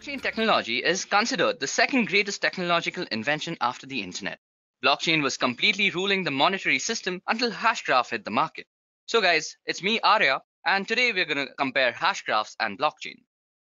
Blockchain technology is considered the second greatest technological invention after the internet. Blockchain was completely ruling the monetary system until Hashgraph hit the market. So guys, it's me Arya and today we're going to compare Hashgraphs and blockchain.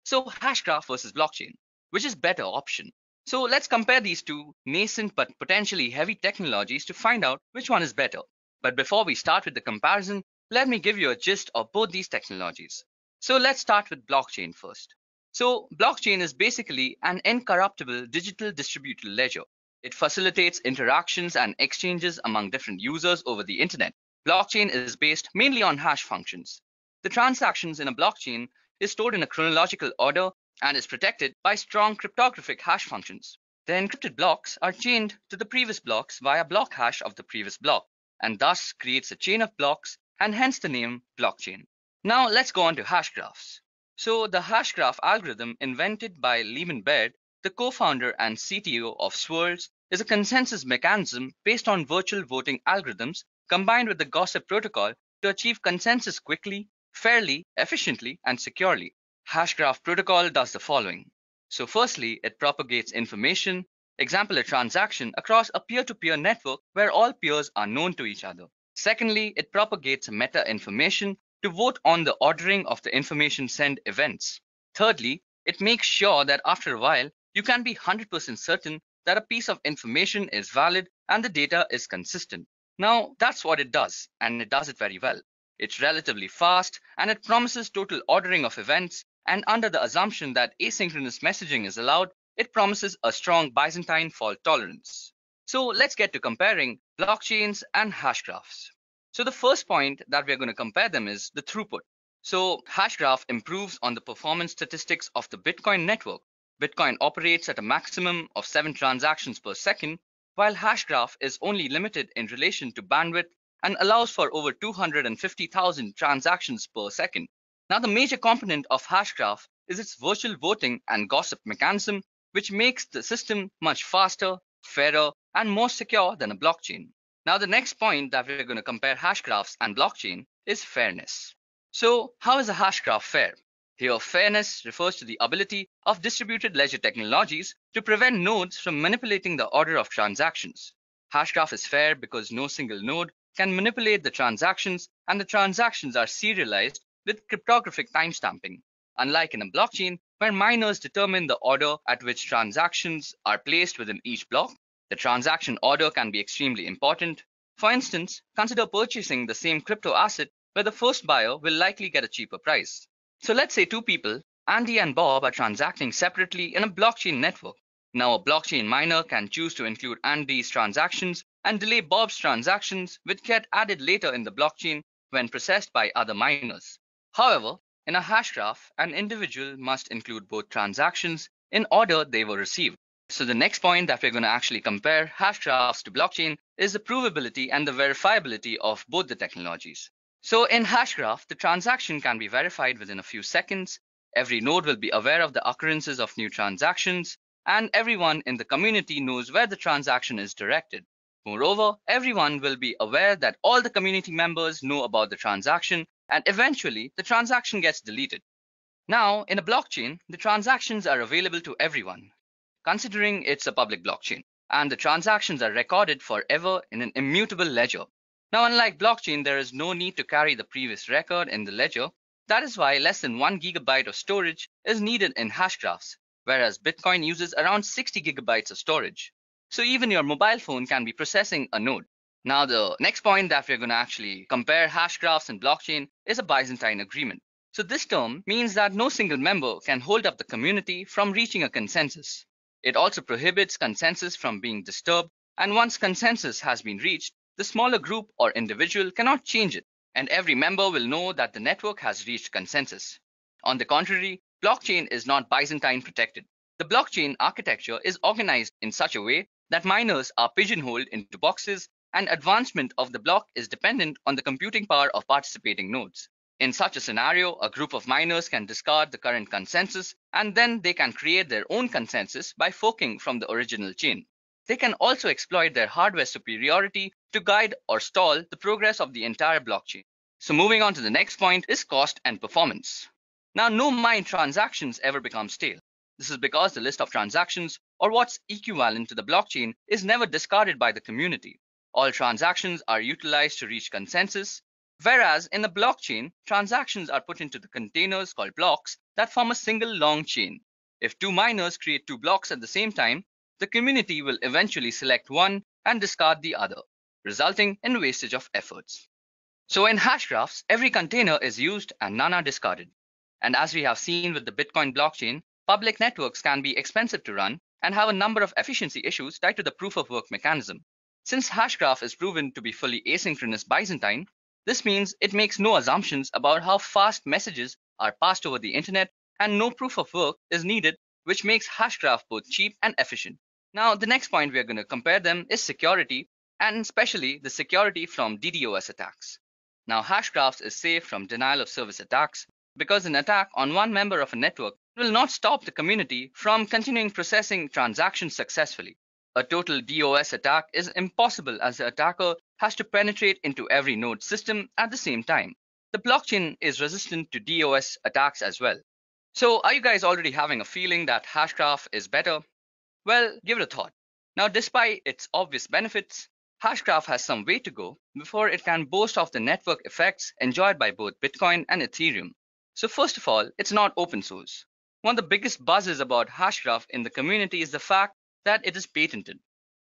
So Hashgraph versus blockchain, which is better option? So let's compare these two nascent but potentially heavy technologies to find out which one is better. But before we start with the comparison, let me give you a gist of both these technologies. So let's start with blockchain first. So blockchain is basically an incorruptible digital distributed ledger. It facilitates interactions and exchanges among different users over the internet. Blockchain is based mainly on hash functions. The transactions in a blockchain is stored in a chronological order and is protected by strong cryptographic hash functions. The encrypted blocks are chained to the previous blocks via block hash of the previous block and thus creates a chain of blocks and hence the name blockchain. Now let's go on to hash graphs. So the hashgraph algorithm invented by Leemon Baird, the co-founder and CTO of Swirlds, is a consensus mechanism based on virtual voting algorithms combined with the gossip protocol to achieve consensus quickly, fairly, efficiently, and securely. Hashgraph protocol does the following. So firstly, it propagates information, example a transaction across a peer-to-peer -peer network where all peers are known to each other. Secondly, it propagates meta information to vote on the ordering of the information send events. Thirdly, it makes sure that after a while, you can be 100% certain that a piece of information is valid and the data is consistent. Now, that's what it does, and it does it very well. It's relatively fast, and it promises total ordering of events, and under the assumption that asynchronous messaging is allowed, it promises a strong Byzantine fault tolerance. So let's get to comparing blockchains and hash graphs. So the first point that we're going to compare them is the throughput. So Hashgraph improves on the performance statistics of the Bitcoin network. Bitcoin operates at a maximum of seven transactions per second, while Hashgraph is only limited in relation to bandwidth and allows for over 250,000 transactions per second. Now, the major component of Hashgraph is its virtual voting and gossip mechanism, which makes the system much faster, fairer, and more secure than a blockchain. Now, the next point that we're going to compare hash graphs and blockchain is fairness. So how is a hash graph fair? Here, fairness refers to the ability of distributed ledger technologies to prevent nodes from manipulating the order of transactions. Hashgraph is fair because no single node can manipulate the transactions and the transactions are serialized with cryptographic timestamping. Unlike in a blockchain, where miners determine the order at which transactions are placed within each block, the transaction order can be extremely important. For instance, consider purchasing the same crypto asset where the first buyer will likely get a cheaper price. So let's say two people, Andy and Bob, are transacting separately in a blockchain network. Now, a blockchain miner can choose to include Andy's transactions and delay Bob's transactions, which get added later in the blockchain when processed by other miners. However, in a hash graph, an individual must include both transactions in order they were received. So the next point that we're going to actually compare hash graphs to blockchain is the provability and the verifiability of both the technologies. So in Hashgraph, the transaction can be verified within a few seconds. Every node will be aware of the occurrences of new transactions, and everyone in the community knows where the transaction is directed. Moreover, everyone will be aware that all the community members know about the transaction, and eventually the transaction gets deleted. Now, in a blockchain, the transactions are available to everyone considering it's a public blockchain and the transactions are recorded forever in an immutable ledger. Now, unlike blockchain, there is no need to carry the previous record in the ledger. That is why less than one gigabyte of storage is needed in hashgraphs, whereas Bitcoin uses around 60 gigabytes of storage. So even your mobile phone can be processing a node. Now, the next point that we're going to actually compare hashgraphs and blockchain is a Byzantine agreement. So this term means that no single member can hold up the community from reaching a consensus. It also prohibits consensus from being disturbed, and once consensus has been reached, the smaller group or individual cannot change it, and every member will know that the network has reached consensus. On the contrary, blockchain is not Byzantine protected. The blockchain architecture is organized in such a way that miners are pigeonholed into boxes and advancement of the block is dependent on the computing power of participating nodes. In such a scenario, a group of miners can discard the current consensus and then they can create their own consensus by forking from the original chain. They can also exploit their hardware superiority to guide or stall the progress of the entire blockchain. So moving on to the next point is cost and performance. Now, no mine transactions ever become stale. This is because the list of transactions, or what's equivalent to the blockchain, is never discarded by the community. All transactions are utilized to reach consensus, whereas in the blockchain, transactions are put into the containers called blocks that form a single long chain. If two miners create two blocks at the same time, the community will eventually select one and discard the other, resulting in wastage of efforts. So in hash graphs, every container is used and none are discarded. And as we have seen with the Bitcoin blockchain, public networks can be expensive to run and have a number of efficiency issues tied to the proof of work mechanism. Since Hashgraph is proven to be fully asynchronous Byzantine, this means it makes no assumptions about how fast messages are passed over the internet and no proof of work is needed, which makes Hashgraph both cheap and efficient. Now, the next point we are going to compare them is security, and especially the security from DDoS attacks. Now, Hashgraphs is safe from denial of service attacks because an attack on one member of a network will not stop the community from continuing processing transactions successfully. A total DOS attack is impossible as the attacker has to penetrate into every node system at the same time. The blockchain is resistant to DOS attacks as well. So are you guys already having a feeling that Hashgraph is better? Well, give it a thought. Now, despite its obvious benefits, Hashgraph has some way to go before it can boast of the network effects enjoyed by both Bitcoin and Ethereum. So first of all, it's not open source. One of the biggest buzzes about Hashgraph in the community is the fact that it is patented.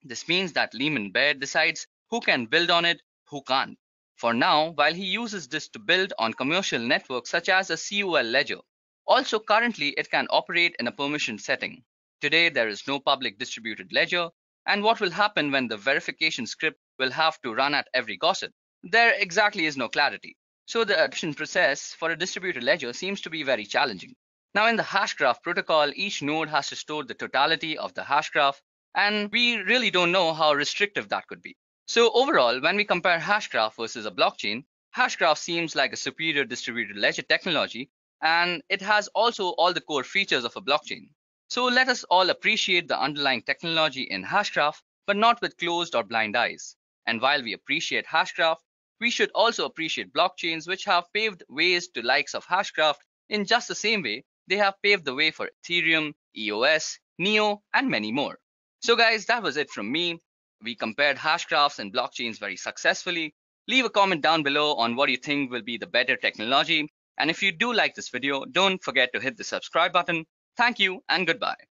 This means that Leemon Baird decides who can build on it, who can't. For now, while he uses this to build on commercial networks such as a COL ledger. Also currently, it can operate in a permission setting. Today, there is no public distributed ledger, and what will happen when the verification script will have to run at every gossip? There exactly is no clarity. So the adoption process for a distributed ledger seems to be very challenging. Now in the hashgraph protocol, each node has to store the totality of the hashgraph, and we really don't know how restrictive that could be. So overall, when we compare hashgraph versus a blockchain, hashgraph seems like a superior distributed ledger technology, and it has also all the core features of a blockchain. So let us all appreciate the underlying technology in Hashgraph, but not with closed or blind eyes. And while we appreciate Hashgraph, we should also appreciate blockchains which have paved ways to likes of Hashgraph in just the same way they have paved the way for Ethereum, EOS, NEO, and many more. So guys, that was it from me. We compared hashgraphs and blockchains very successfully. Leave a comment down below on what you think will be the better technology. And if you do like this video, don't forget to hit the subscribe button Thank you and goodbye.